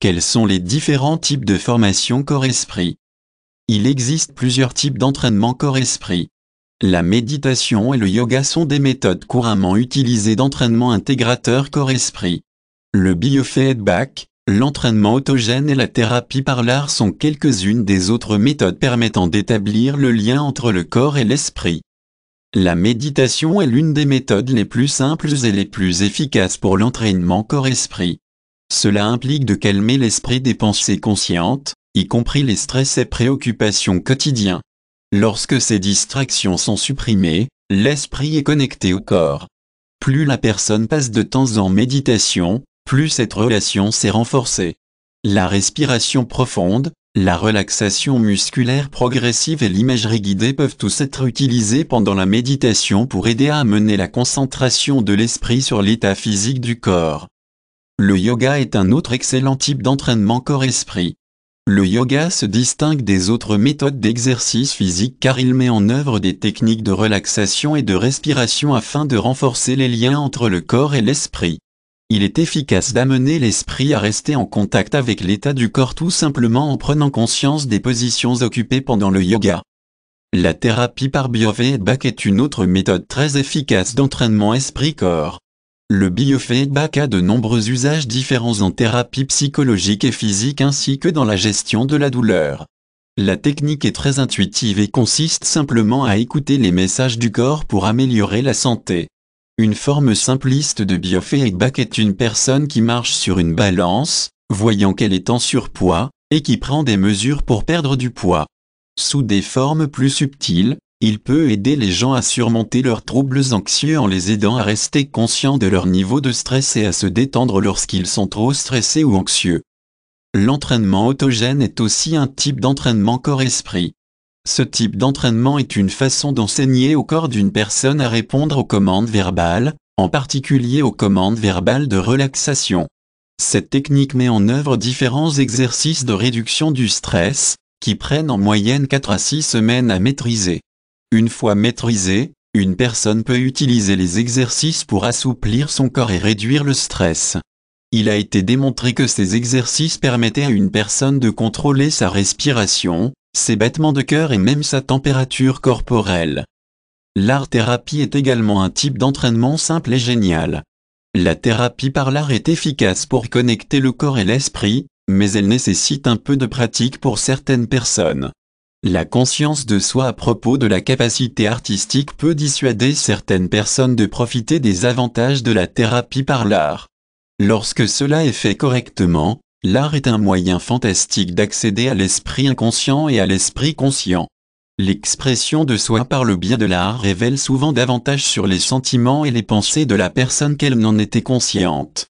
Quels sont les différents types de formation corps-esprit? Il existe plusieurs types d'entraînement corps-esprit. La méditation et le yoga sont des méthodes couramment utilisées d'entraînement intégrateur corps-esprit. Le biofeedback, l'entraînement autogène et la thérapie par l'art sont quelques-unes des autres méthodes permettant d'établir le lien entre le corps et l'esprit. La méditation est l'une des méthodes les plus simples et les plus efficaces pour l'entraînement corps-esprit. Cela implique de calmer l'esprit des pensées conscientes, y compris les stress et préoccupations quotidiens. Lorsque ces distractions sont supprimées, l'esprit est connecté au corps. Plus la personne passe de temps en méditation, plus cette relation s'est renforcée. La respiration profonde, la relaxation musculaire progressive et l'imagerie guidée peuvent tous être utilisés pendant la méditation pour aider à amener la concentration de l'esprit sur l'état physique du corps. Le yoga est un autre excellent type d'entraînement corps-esprit. Le yoga se distingue des autres méthodes d'exercice physique car il met en œuvre des techniques de relaxation et de respiration afin de renforcer les liens entre le corps et l'esprit. Il est efficace d'amener l'esprit à rester en contact avec l'état du corps tout simplement en prenant conscience des positions occupées pendant le yoga. La thérapie par biofeedback est une autre méthode très efficace d'entraînement esprit-corps. Le biofeedback a de nombreux usages différents en thérapie psychologique et physique ainsi que dans la gestion de la douleur. La technique est très intuitive et consiste simplement à écouter les messages du corps pour améliorer la santé. Une forme simpliste de biofeedback est une personne qui marche sur une balance, voyant qu'elle est en surpoids, et qui prend des mesures pour perdre du poids. Sous des formes plus subtiles, il peut aider les gens à surmonter leurs troubles anxieux en les aidant à rester conscients de leur niveau de stress et à se détendre lorsqu'ils sont trop stressés ou anxieux. L'entraînement autogène est aussi un type d'entraînement corps-esprit. Ce type d'entraînement est une façon d'enseigner au corps d'une personne à répondre aux commandes verbales, en particulier aux commandes verbales de relaxation. Cette technique met en œuvre différents exercices de réduction du stress, qui prennent en moyenne 4 à 6 semaines à maîtriser. Une fois maîtrisé, une personne peut utiliser les exercices pour assouplir son corps et réduire le stress. Il a été démontré que ces exercices permettaient à une personne de contrôler sa respiration, ses battements de cœur et même sa température corporelle. L'art-thérapie est également un type d'entraînement simple et génial. La thérapie par l'art est efficace pour connecter le corps et l'esprit, mais elle nécessite un peu de pratique pour certaines personnes. La conscience de soi à propos de la capacité artistique peut dissuader certaines personnes de profiter des avantages de la thérapie par l'art. Lorsque cela est fait correctement, l'art est un moyen fantastique d'accéder à l'esprit inconscient et à l'esprit conscient. L'expression de soi par le biais de l'art révèle souvent davantage sur les sentiments et les pensées de la personne qu'elle n'en était consciente.